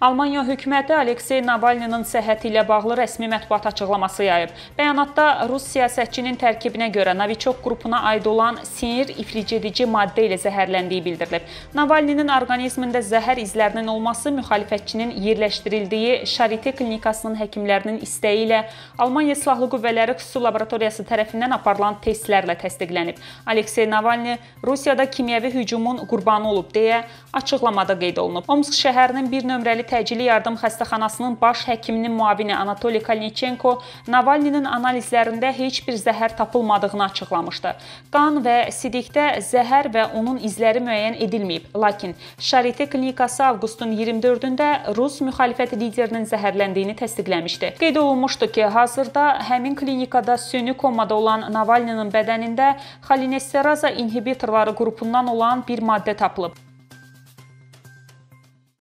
Almaniya hökuməti Aleksey Navalninin səhhəti ilə bağlı rəsmi mətbuat açıqlaması yayıb. Bəyanatda Rus siyasətçinin tərkibinə görə Novichok qrupuna aid olan sinir iflicedici maddə ilə zəhərləndiyi bildirilib. Navalninin orqanizmində zəhər izlərinin olması müxalifətçinin yerləşdirildiyi Charité klinikasının həkimlərinin istəyi ilə Almaniya Silahlı Qüvvələri xüsusi laboratoriyası tərəfindən aparılan testlərlə təsdiqlənib. Aleksey Navalni Rusiyada kimyəvi hücumun qurbanı olub deyə açıqlamada qeyd olunub. Omsk şəhərinin bir nömrəli təcili yardım xəstəxanasının baş həkiminin müavini Anatoli Kalnichenko Navalninin analizlərində heç bir zəhər tapılmadığını açıqlamışdı. Qan və sidikdə zəhər və onun izləri müəyyən edilməyib, lakin Charité klinikası avqustun 24-də Rus müxalifət liderinin zəhərləndiyini təsdiqləmişdi. Qeyd olunmuşdu ki, hazırda həmin klinikada süni komada olan Navalninin bədənində xolinesteraza inhibitorları qrupundan olan bir maddə tapılıb.